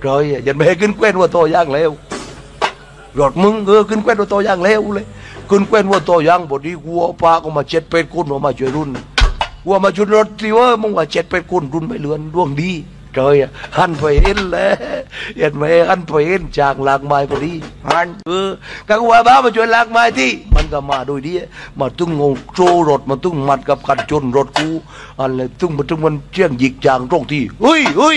rồi dân bé kinh quen của tôi giang leo rồi mừng ơ kinh quen của tôi giang leo lên kinh quen của tôi giang bỏ đi gua pa có mà chết pet côn mà mà chơi run gua mà chơi run thì ơ mong mà chết pet côn run mấy lươn luôn đi trời ăn phải hết lẽ hiện mẹ ăn phải hết chàng lạc mai phải đi ăn ừ các quả báo mà chuyện lạc mai thì มันก็มาโดยดีมาตึงงงโจรถมาตึงมัดกับขันจนรถกูอะไรตึงมาตึงมันเชี่ยงหยิกจางตรงที่เฮ้ยเฮ้ย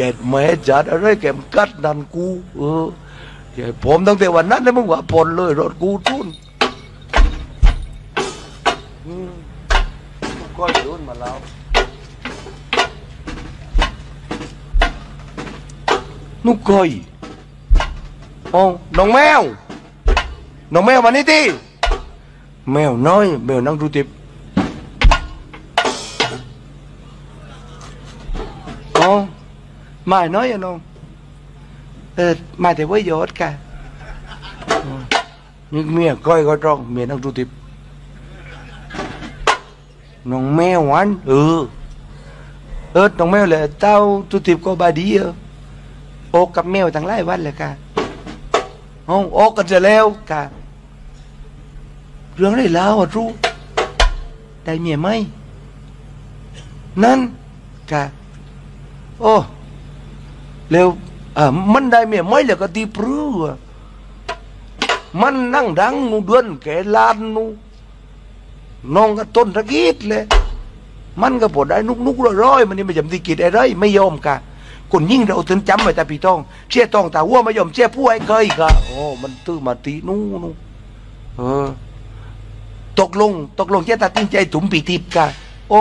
เด็ดแม่จัดอะไรแกมกัดนันกู เออเด็ดผมตั้งแต่วันนั้นเลยมึงว่าปนเลยรถกูทุนก็โดนมาแล้วนุกอยโอ้น้องแมว น้องแมวมานี่ทีแมวน้อย แมวนั่งดูติบ mai nói vậy không ờ, mai thì với giọt cả nhưng mẹ coi coi trong mẹ đang trụ tiệp nòng mẹ hoán ừ ớt nòng mẹ là tao trụ tiệp có bà đi ơ ô cặp mèo thằng lái văn là cả không ô cặp giờ leo cả rướng này lao à trụ đại mẹ mày nên cả ô แมวเลยเต้าดูติบก็บาดีเออโอกกับแมวทั้งหลายวันได้เมียไม่เร็วอ่ามันได้เมียไหล้วก็ตีปลื้อมันนั่งดังนูเดือนแกลานนูน้องก็ต้นตะกีดเลย มันก็ปวดได้นุกนุกร้อยมันนี่ไม่จำตีกิดอะไรไม่ยอมค่ะคนยิ่งเราถึงจำไว้แต่พี่ต้อง เชี่ยต้องแต่วัวไม่ยอมเชี่ยผู้ไอ้เคยค่ะโอ้มันตื้อมาตีนู่นู่เออ ตกลง ตกลงเจ้าตัดสินใจถุมปีทิพย์ค่ะโอ้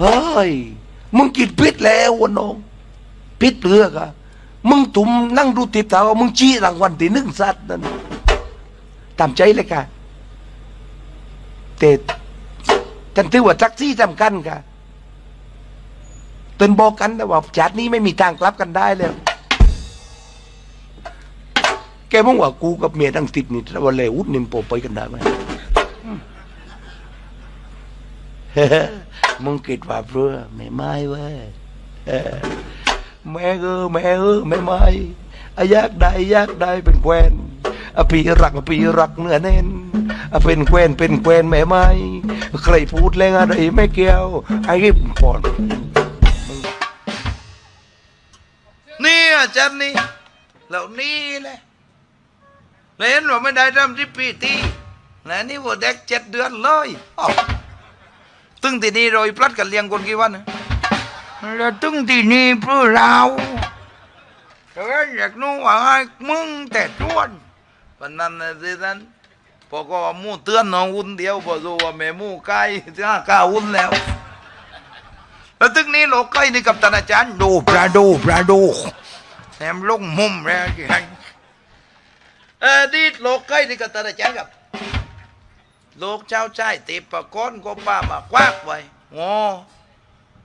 เฮ้ยมึงกินพิษแล้ววะน้อง พิษเปลือกอะมึงถุมนั่งดูติบตาว่ามึงจี้รางวัลที่หนึ่งสัตว์นั่นตามใจเลยค่ะแต่ฉันถือว่าแท็กซี่สำคัญค่ะเตือนบอกกันแต่ว่าจากนี้ไม่มีทางกลับกันได้แล้วแกมองว่ากูกับเมียตั้งติดนี่ถ้วันเลวุฒนิมโปไปกันได้ไหมมมึงคิดว่าเพื่อไม่ไม่เว้ย แม่เออแม่เออไม่ไม่อยากได้อยากได้เป็นแควนอะปีรักอะปีรักเนื้อแน่นอะเป็นแควนเป็นแควนแม่ไม่ใครพูดแรงอะไรไม่เกี่ยวไอ้ริบก่อนนี่อาจารย์นี่เหล่านี้แหละแล้วเห็นว่าไม่ได้ทำที่ปีตีแล้วนี่ว่าเด็กเจ็ดเดือนเลยตึงที่นี่โรยพลัดกันเลี้ยงคนกี่วันนะ แล้วตึงที่นี่เพื่อเราเฮ้ยอยากนู้ว่าให้มึงแต่ชวนวันนั้นนะสิท่นพอก็มู่เตือนน้องอุ่นเดียวพอรู้ว่าแม่มู่ไก่จะก้าอุ่นแล้วแล้วตึกนี้โลกใกล้นี่กับท่าอาจารย์ดูปลาดูปลาดูแถมลงมุมแล้วกี่ให้เออดีโลกใกล้นี่กับท่าอาจารย์กับโลกเจ้าชายตีปะก้อนก็ป้ามาควักไว้งอ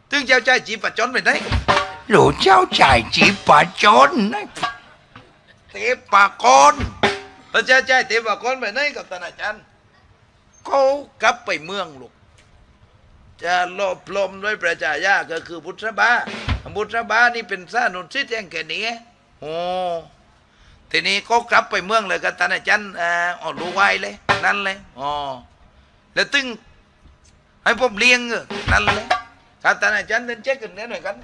ถึงเจ้าชายจีบปะจนไปไหนหลูเจ้าชายจีบปะจนนะตีปะก้อนแล้วเจ้าชายตีปะก้อนไปไหนกับท่านอาจารย์เขากลับไปเมืองลูกจะลบลมด้วยประชายาก็คือพุทธบาพุทธบานี่เป็นสานุสิทธิ์แห่งแก่นี้โอ้ทีนี้ก็กลับไปเมืองเลยกับท่านอาจารย์เอ่ออ๋อรู้ไว้เลยนั่นเลยอ๋อแล้วตึงให้ผมเลี้ยงเออนั่นเลย ถ้าท่านอาจารย์เดินเช็คกันเนี่ยหน่อยกัน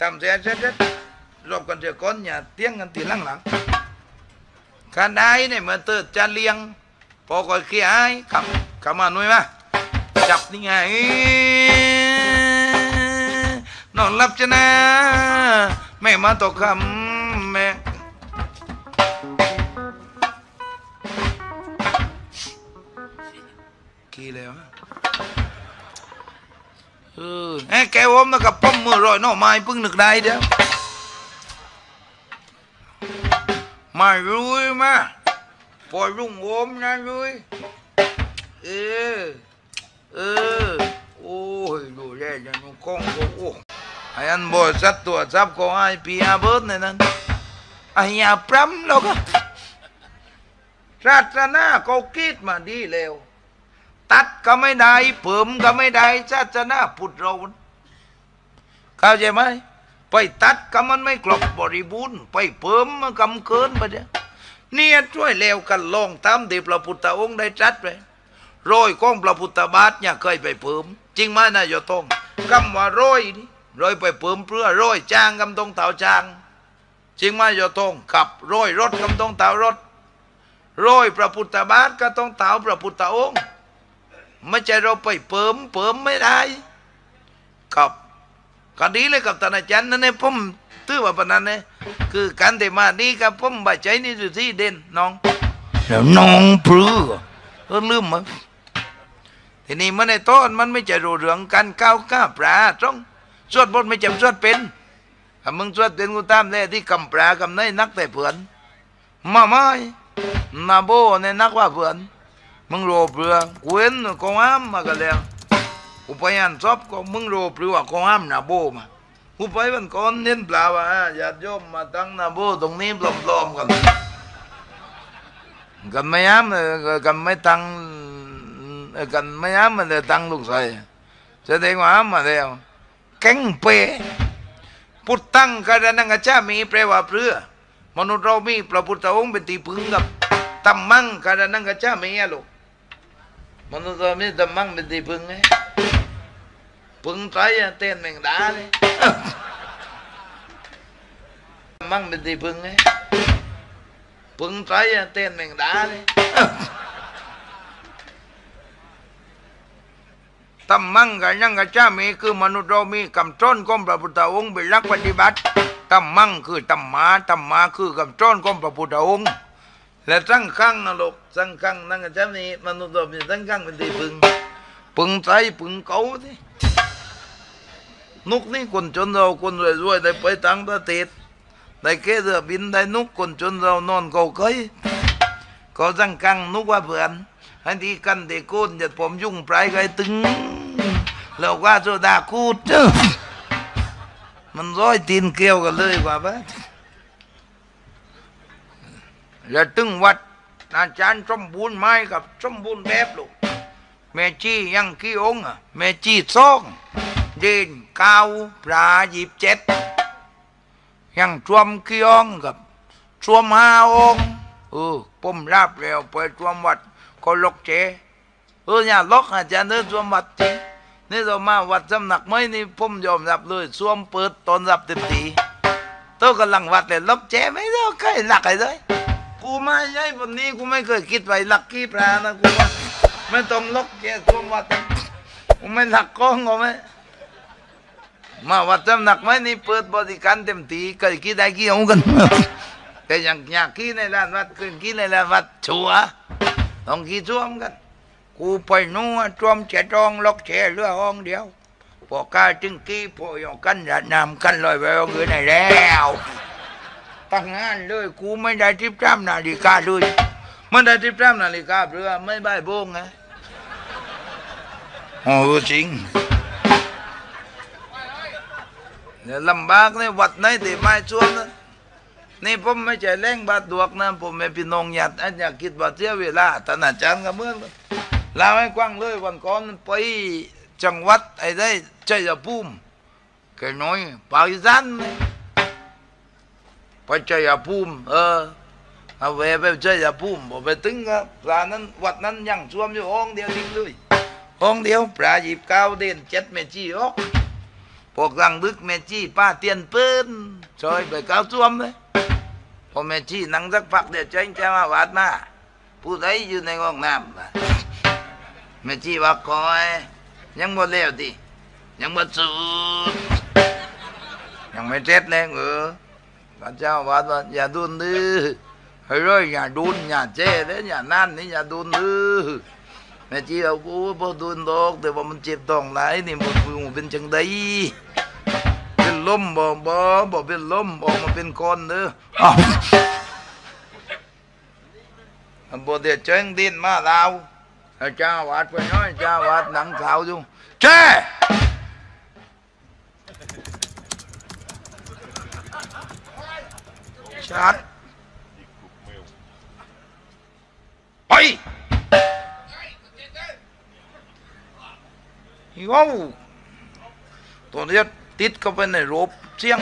ทำเสร็จเสร็จเสร็จรอบกันเถอะก้อนอย่าเตี้ยงกันทีหลังหลังๆกาได้เนี่ยเมื่อเติร์จะเลี้ยงพอก็เคลียร์ให้ขับขับมาหน่อยมาจับนี่ไงนอนหลับจะนะแม่มาตกคำแม่กี่แล้วะ เออไอ้แกวอมนะกับป้อมมือรอยน่อไม้พิ่งนึกได้เดียวมารุยมาพอรุ่งโอมนะรุยเออเออโอ้ยดูแลจังกองก็โอ้ไอ้อันบริษัทตัวจับของไอ้ปีอาเบิร์ดในนั้นไอ้ยาพรำแล้วก็ราชนาเขาคิดมาดีแล้ว ตัดก็ไม่ได้เพิ่มก็ไม่ได้ศาสนาพุทธเราเข้าใจไหมไปตัดก็มันไม่ครบบริบูรณ์ไปเพิ่มมันกำเกินไปเดียเนี่ยช่วยแล้วกันลองตามที่พระพุทธองค์ได้ตรัสไปโรยของพระพุทธบาทเนี่ยเคยไปเพิ่มจริงไหมนายโยตงคำว่าโรยนี่โรยไปเพิ่มเพื่อโรยจ้างกำตรงเต่าจ้าง จริงไหมโยตงขับโรยรถกำตรงเต่ารถโรยพระพุทธบาทก็ต้องเต่าพระพุทธองค์ ไม่ใช่เราไปเปิมเปิมไม่ได้กับก็ดีเลยกับท่านอาจารย์นั่นเองผมตื้อว่าปานนั้นเนี่ยคือการเดมาดีกับผมบาใจนี่สุดที่เด่นน้องแล้วน้องปลื้อเออลืมมั้งทีนี้มันในต้นมันไม่ใช่รู้เรื่องการก้าวก้าปลาจ้องสวดบทไม่จำสวดเป็นถ้ามึงสวดเป็นกูตามได้ที่กำปลากำในนักแต่เผื่อนมาไม่นาโบในนักว่าเผื่อน มึงโรเปลือกเห็นกองอ้ามมากันแล้วกูไปอ่านซอบก็มึงโรเปลือกองอ้ามนาโบมากูไปวันก่อนเน้นปลาว่าญาติโยมมาตั้งนาโบตรงนี้ปลอมๆกันกันไม่ย้ำเลยกันไม่ตั้งกันไม่ย้ำมันเลยตั้งลูกใส่แสดงว่าอ้ามมาแล้วแก๊งเปพุทธังกระนังกะชามีแปลว่าเปลือมนุษย์เรามีพระพุทธองค์เป็นที่พึ่งกับตัมมังกระนังกะชามีอะลูก มนุษย์เรามีตำมั่งเป็นที่พึ่งไงพึ่งใจอะเต้นแมงดาเลยตำมั่งเป็นที่พึ่งไงพึ่งใจอะเต้นแมงดาเลยตำมั่งกับยังกับจ้ามีคือมนุษย์เรามีคำจ้อนของพระพุทธองค์เป็นหลักปฏิบัติตำมั่งคือตำมาตำมาคือคำจ้อนของพระพุทธองค์ และตั้งข้งนะลูกตั้งข้งนั่งเจ้านี้มนุษย์เรามีตั้งข้งเป็นที่พึ่งพึ่งใจพึ่งเขาสินุกนี่คนจนเราคนรวยๆได้ไปต่างประเทศได้แค่เรือบินได้นุกคนจนเรานอนเขาเคยเขาตั้งข้งนุกว่าเพื่อนอันที่กันเด็กโกนจะผมยุ่งปลายไกตึงแล้วว่าโซดาคูดเจ้อมันร้อยตีนเกลียวกันเลยกว่าบ้า แล้วตึงวัดอาจารย์สมบูรณ์ไม้กับสมบูรณ์แบบลูกแม่จี้ยังกี่องค์อะแม่จี้สองเดินเก้าปลาหยิบเจ็ดยังชวมกี่องกับชวมห้าองเออผมรับแล้วไปชวมวัดก็ลกเจเอออย่าลกอาจารย์เดินชวมวัดจริงนี่เรามาวัดสำนักไม้นี่ผมยอมรับเลยชวมเปิดตอนรับเต็มทีโตัวกำลังวัดเลยลบเจไม่ได้ใครหลักไอ้เลย กูไม่ใช่วันนี้กูไม่เคยคิดไว้ลักกี้ปลานะกูว่าไม่ต้องล็อกแกตัววัดกูไม่หลักกล้องกูไม่มาวัดจำหนักไหมนี่เปิดบริการเต็มทีเคยคิดได้กี่องค์กันแต่อย่างอยากขี้ในร้านวัดคืนขี้ในร้านวัดชัวต้องขี้ช่วมกัน กูไปนู่นช่วมเฉจองล็อกเฉเรือห้องเดียวพอกาจึงกี้พอยองกันระนำกันลอยไปเอาเงินไหนแล้ว ตั้งงานเลยกูไม่ได้ทิพย์จ้ำนาฬิกาเลยมันได้ทิพย์จ้ำนาฬิกาเรือไม่ใบโบงไงโอ้จริงเนี่ยลำบากเนี่ยวัดไหนที่ไม่ช่วงนะนี่ผมไม่ใช่แรงบาดดวกนะผมเป็นพี่น้องญาติอันอยากคิดว่าเสียเวลาท่นาจารย์ก็เมื่อลาให้กว้างเลยวันก่อนไปจังหวัดไอ้ได้ชัยภูมิแค่น้อยปากอีสานเนี่ย ไปชัยภูมิเออเอาแวไปชัยภูมิบอกไปถึงก็ปลานั้นวัดนั้นยังช่วมอยู่ห้องเดียวจริงเลยห้องเดียวปลาหยิบเก้าเด่นเจ็ดเมจีออกพวกรังดึกเมจีป้าเตียนปืนซอยไปเก้าช่วมเลยพอเมจีนั่งสักพักเดี๋ยวเจ้งจะมาวัดมาผู้ใดอยู่ในห้องน้ำเมจีว่าคอย ยังหมดแล้วดิยังหมดสูตรยังไม่เสร็จเลยเออ พระเจ้าวัดว่าอย่าดุนดื้อเฮ้ยเร้ยอย่าดุนอย่าเจ้เด้อย่านั่นนี่อย่าดุนดื้อแม่จีเอากูบ่ดุนดอกแต่ว่ามันเจ็บท้องไหลายนี่มันมันเป็นจังไดเป็นล้มบ่บ่บ่เป็นล้มออกมาเป็นก้อนเด้ออ้าวบเดียวเจ้งดินมาเราเอาจ้าวาดไปน้อยจ้าวาดหนังขาวอยู่แชาร์จไปฮิวตัวนี้ติดเข้าไปในรูปเสียง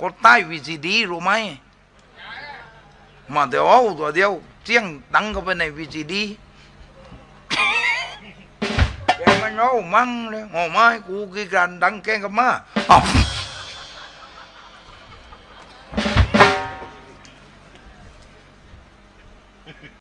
กดใต้วีซีดีรู้ไหมมาเดี๋ยวเอาตัวเดียวเสียงตั้งเข้าไปในวีซีดีเดี๋ยวมันเอามั่งเลยหอไม้กูกีการดังแกงกับมา